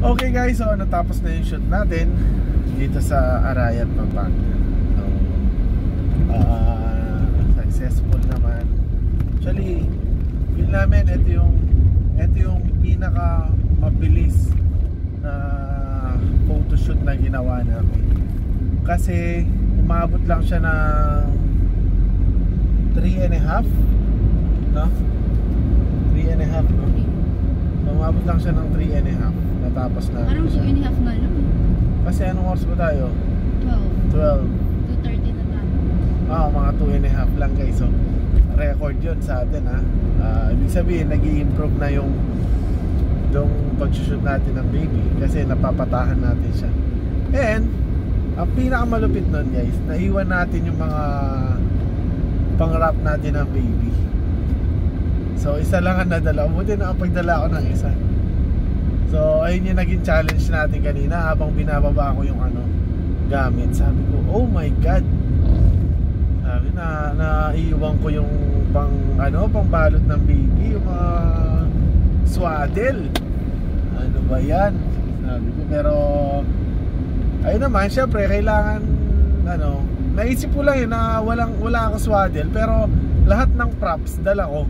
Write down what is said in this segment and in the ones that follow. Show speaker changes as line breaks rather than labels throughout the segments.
Okay guys, so natapos na yung shoot natin dito sa Arayat, Pampanga. So, uh, successful naman. Actually, feel namin ito yung ito yung pinaka mabilis na photoshoot na ginawa namin. Kasi umabot lang siya ng 3 and a half no? 3 and a half no? umabot lang siya ng 3 and a half natapos na
Parang 2 and a half nga lang. eh.
kasi anong oras ba tayo?
12.
12
2.30 na tayo.
ah mga 2 and a half lang guys so record yun sa atin ha Ah, ibig sabihin nag improve na yung yung pag-shoot natin ng baby kasi napapatahan natin siya and ang pinakamalupit nun guys naiwan natin yung mga pang wrap natin ng baby so isa lang ang nadala buti na pagdala ko ng isa so ayun yung naging challenge natin kanina habang binababa ko yung ano gamit. Sabi ko oh my god. Sabi na naiiwan ko yung pang ano pang balot ng baby yung mga swaddle. Ano ba yan? Sabi ko pero ayun naman syempre kailangan ano naisip ko lang yun na walang wala ako swaddle pero lahat ng props dala ko.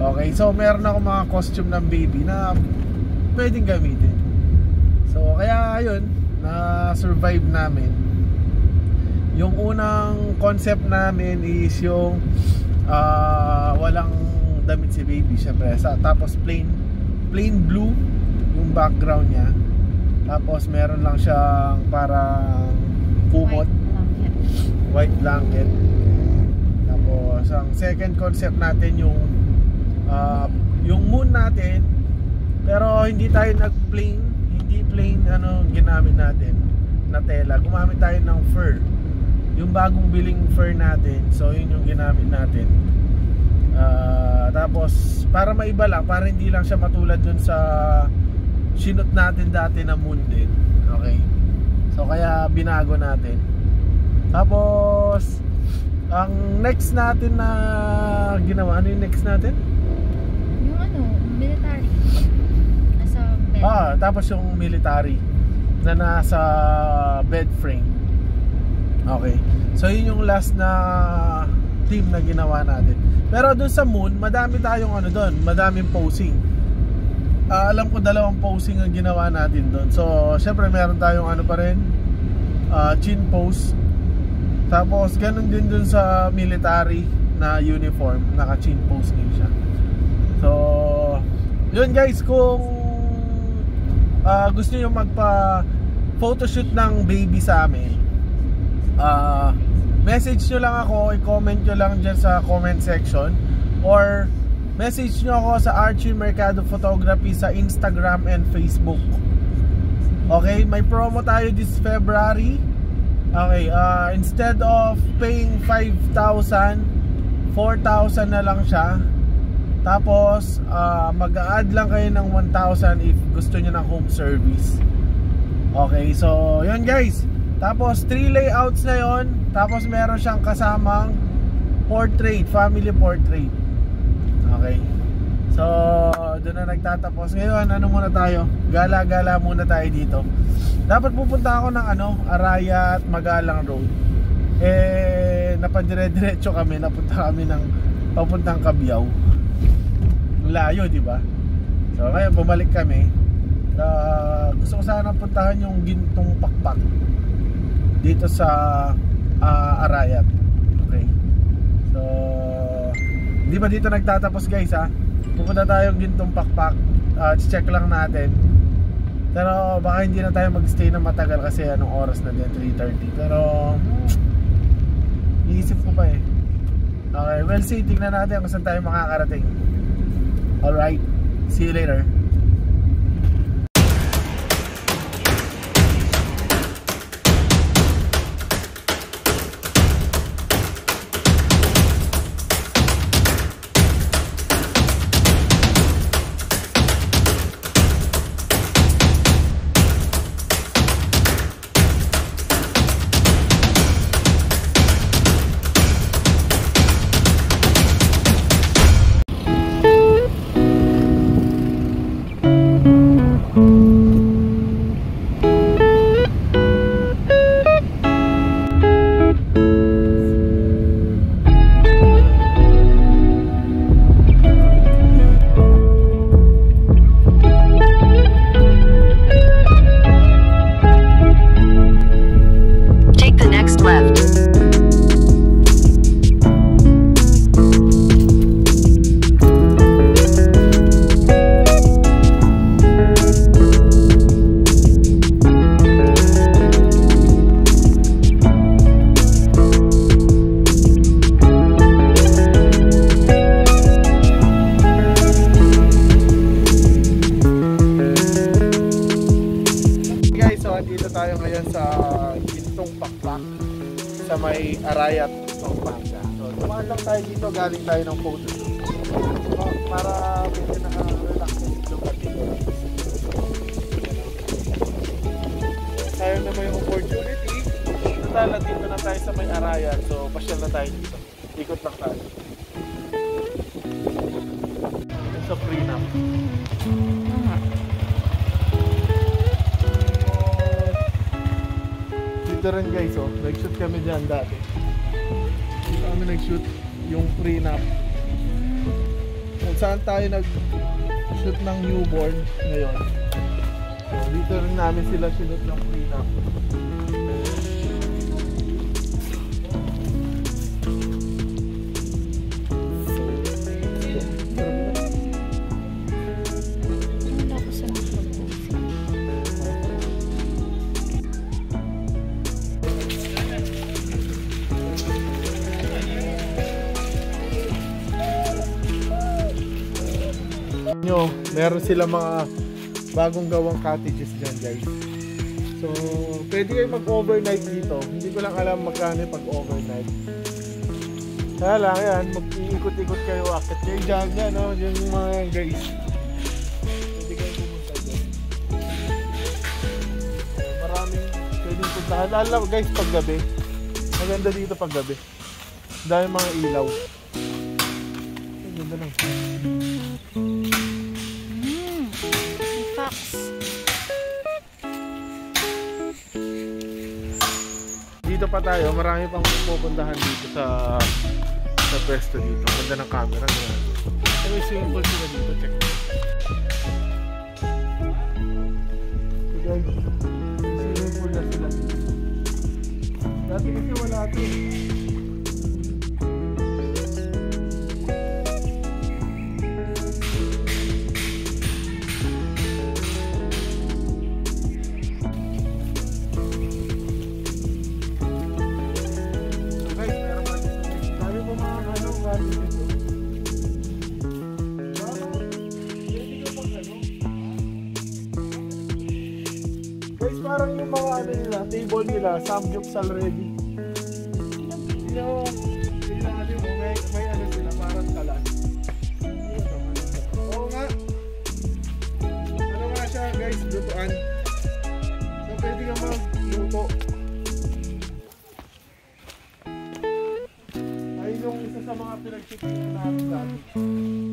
Okay so meron ako mga costume ng baby na pwedeng gamitin. So kaya ayun na survive namin. Yung unang concept namin is yung ah, walang damit si baby syempre. Sa tapos plain plain blue yung background niya. Tapos meron lang siyang parang kumot.
White blanket.
white blanket. Tapos ang second concept natin yung ah, yung moon natin pero hindi tayo nag plain hindi plain ano ginamit natin. Na tela gumamit tayo ng fur. Yung bagong biling fur natin so yun yung ginamit natin. Ah, tapos para maiba lang para hindi lang siya matulad dun sa sinot natin dati na moon din. Okay? So kaya binago natin. Tapos ang next natin na ginawa ano yung next natin?
Yung ano, military. Bed.
Ah, tapos yung military na nasa bed frame. Okay. So yun yung last na team na ginawa natin. Pero dun sa moon, madami tayong ano doon, madaming posing. Ah, alam ko dalawang posing ang ginawa natin doon. So, syempre meron tayong ano pa rin, ah, chin pose. Tapos ganun din dun sa military na uniform, naka chin pose din siya. So, yun guys, kung ah, gusto niyo magpa photoshoot ng baby sa amin, ah, message nyo lang ako, i-comment nyo lang dyan sa comment section or message nyo ako sa Archie Mercado Photography sa Instagram and Facebook. Okay, may promo tayo this February. Okay, uh, instead of paying 5,000, 4,000 na lang siya. Tapos, uh, mag-add lang kayo ng 1,000 if gusto nyo ng home service. Okay, so yun guys. Tapos 3 layouts na yon. Tapos meron siyang kasamang portrait, family portrait. Okay. So, doon na nagtatapos. Ngayon, ano muna tayo? Gala-gala muna tayo dito. Dapat pupunta ako ng ano, Arayat, Magalang Road. Eh, napadire-diretso kami, napunta kami ng papuntang Kabyaw. Layo, di ba? So, ngayon bumalik kami. Uh, gusto ko sana puntahan yung Gintong Pakpak dito sa ah, Arayat. Okay. So, hindi pa dito nagtatapos guys ha. Pupunta tayong Gintong Pakpak. Ah, check lang natin. Pero baka hindi na tayo magstay na matagal kasi anong oras na din 3:30. Pero iisip ko pa eh. Okay, well see, tingnan natin kung saan tayo makakarating. Alright, see you later. Galing tayo ng photo. So, para medyo naka-relax yung lugar. Tayo naman yung opportunity. Natala dito na tayo sa may Arayat. So, pasyal na tayo dito. Ikot lang tayo. Sa prenup. Dito rin guys, oh. Nag-shoot kami dyan dati. Kami nag-shoot yung prenup. Kung saan tayo nag-shoot ng newborn ngayon. So, dito rin namin sila sinut ng prenup. Nyo, meron sila mga bagong gawang cottages dyan guys. So, pwede kayo mag-overnight dito. Hindi ko lang alam magkano yung pag-overnight. Kaya lang yan, mag-iikot-ikot kayo, akit kayo dyan, yan, no? yung mga guys. Pwede kayo pumunta dyan. Maraming pwedeng puntahan. Lalo guys, paggabi. Maganda dito paggabi. Dahil mga ilaw. Ang ganda lang. Dito pa tayo, marami pang pupuntahan dito sa sa pwesto dito. Ganda ng camera. Pero may swimming pool sila dito, check. So guys, swimming pool na sila. Dati kasi wala ito. Nila, table nila, samgyups already. You know, tingnan natin mo, may, may ano sila, parang kalan. Oo nga. Ano nga siya guys, lutuan. So pwede ka magluto. Ayun yung isa sa mga pinag-chicken namin dati.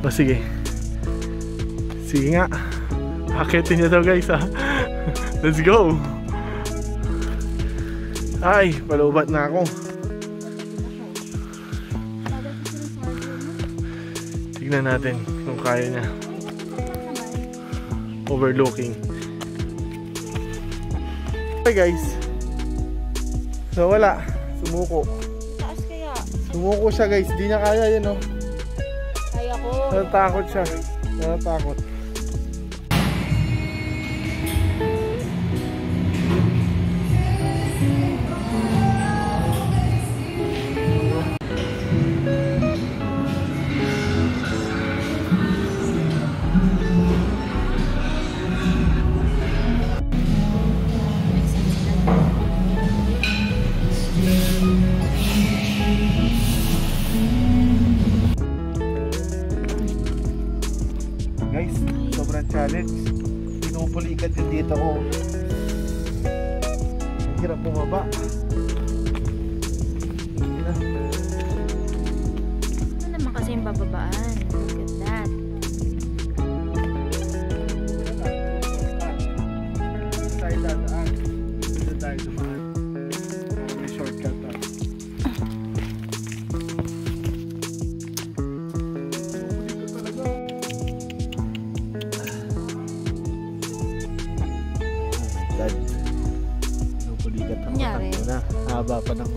O sige. Sige nga. Akitin niyo daw guys ha. Let's go. Ay, palubat na ako. Tignan natin kung kaya niya. Overlooking. Okay guys. So wala. Sumuko.
Kaya.
Sumuko siya guys. Di niya kaya yun oh. Natatakot siya. Natatakot. Challenge. Pinupulikat yung dito ko. Ang hirap bumaba.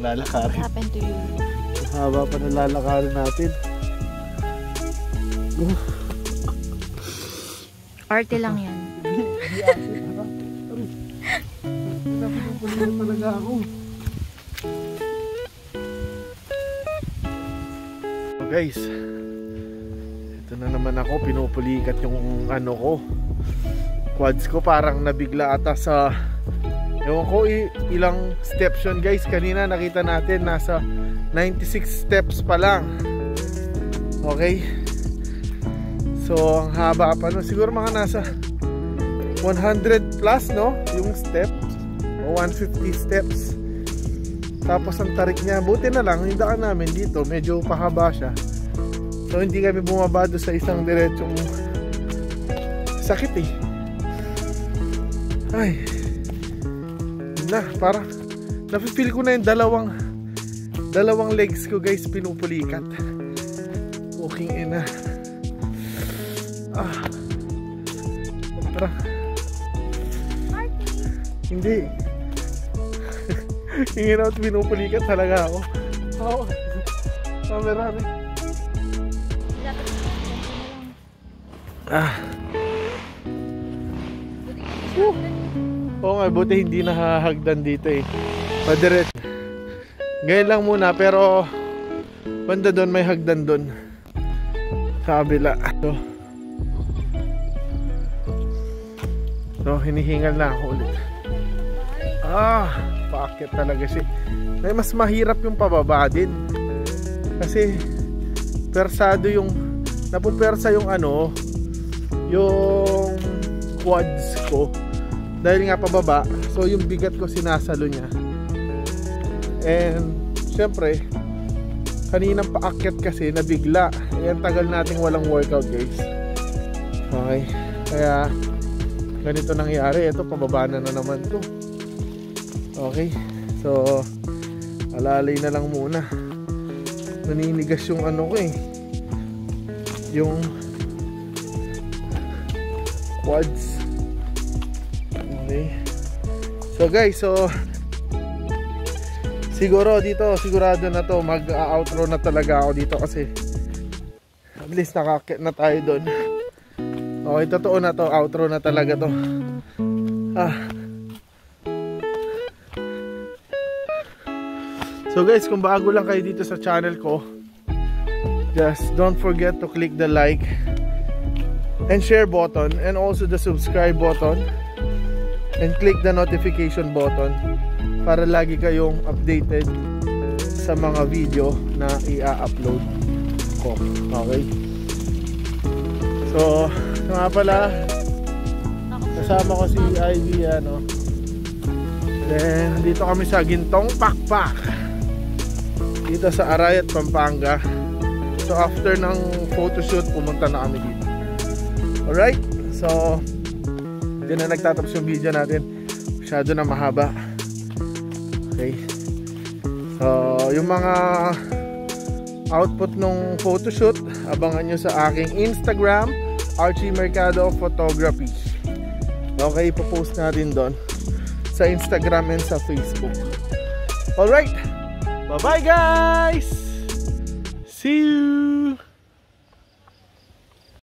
Ng
What
lalakarin.
happened to you?
Haba pa ng lalakarin natin. Uh,
Arte lang yan.
Pinapupulitan talaga ako. So guys, ito na naman ako, pinupulikat yung ano ko. Quads ko parang nabigla ata sa Ewan ko ilang steps yun guys. Kanina nakita natin nasa 96 steps pa lang. Okay. So ang haba pa no. Siguro mga nasa 100 plus no yung steps o 150 steps tapos ang tarik niya buti na lang yung daan namin dito medyo pahaba siya so hindi kami bumaba sa isang diretsong sakit eh ay na parang nafe-feel ko na yung dalawang dalawang legs ko guys pinupulikat walking in na ah parang hindi. Hingin out, pinupulikat talaga ako. Oo. Camera rin. Ah. Woo. Oo nga, buti hindi nahahagdan dito eh. Padiret. Ngayon lang muna, pero banda doon may hagdan doon. Sa kabila. So, so hinihingal na ako ulit. Ah, paakyat talaga siya. May mas mahirap yung pababa din. Kasi persado yung napupersa yung ano, yung quads ko. Dahil nga pababa, so yung bigat ko sinasalo niya. And syempre, kaninang paakyat kasi nabigla. Ayan tagal nating walang workout, guys. Okay. Kaya ganito nangyari. Ito pababa na na naman to. Okay. So, alalay na lang muna. Naninigas yung ano ko eh. Yung quads. Okay. So guys, so siguro dito, sigurado na to mag-outro na talaga ako dito kasi at least nakakit na tayo doon. Okay, totoo na to, outro na talaga to. Ah. So guys, kung bago lang kayo dito sa channel ko, just don't forget to click the like and share button and also the subscribe button and click the notification button para lagi kayong updated sa mga video na i-upload ko. Okay? So, nga pala, kasama ko si Ivy, ano. Then, dito kami sa Gintong Pakpak. Dito sa Arayat, Pampanga. So, after ng photoshoot, pumunta na kami dito. Alright? So, dyan na nagtatapos yung video natin. Masyado na mahaba. Okay. So, yung mga output ng photoshoot, abangan nyo sa aking Instagram, Archie Mercado Photography. Okay, ipopost natin doon sa Instagram and sa Facebook. Alright! Bye-bye guys! See you!